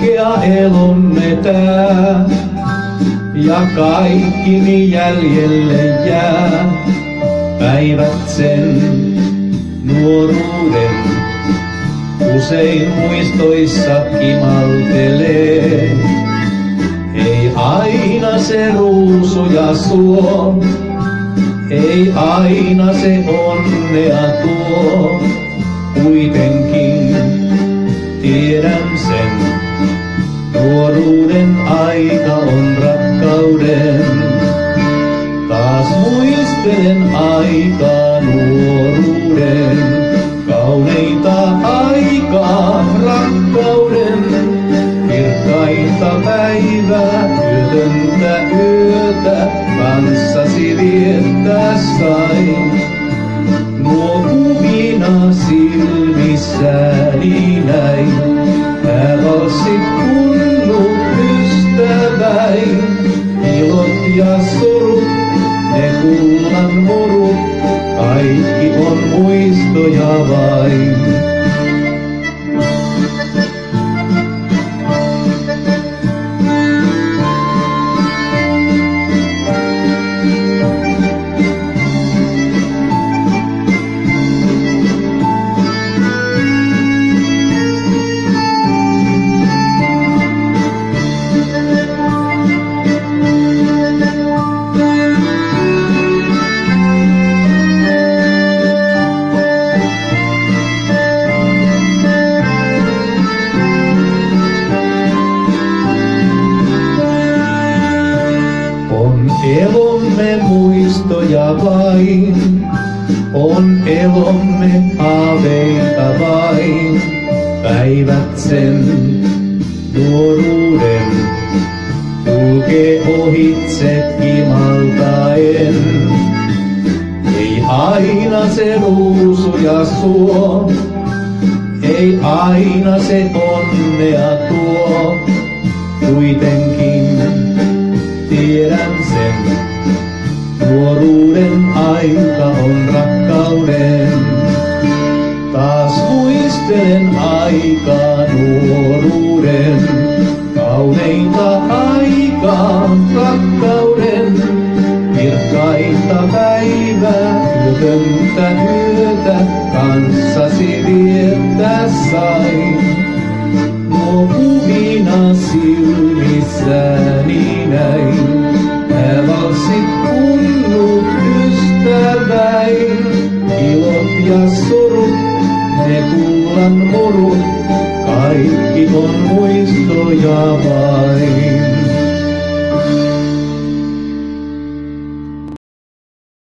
Arkea elomme tää, ja kaikki jäljelle jää. Päivät sen nuoruuden usein muistoissa kimaltelee. Ei aina se ruusuja suo, ei aina se onnea tuo, nuoruuden. Kauneita aikaa rakkauden. Kirkkainta päivää, yötöntä yötä, kanssasi viettää sain. Nuo kuvina silmissäni näin, tää valssi kunnut ystäväin. Ilot ja surut, ne kullan murut, muistoja elomme muistoja vain, on elomme haaveita vain. Päivät sen nuoruuden kulkee ohitse kimaltaen. Ei aina se ruusuja suo, ei aina se onnea tuo, kuitenkin aika on rakkauden. Taas muistelen aikaa nuoruuden. Kauneinta aikaa rakkauden. Kirkkainta päivää, yötöntä yötä, kanssasi viettää sain. Nuo kuvina silmissäni ja surut, ne kullan murut. Kaikki on muistoja vain.